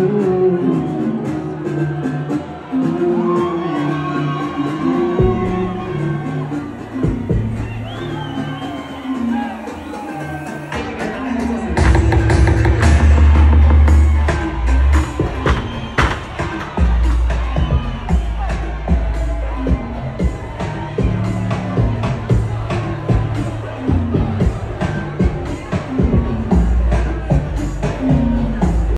Ooh.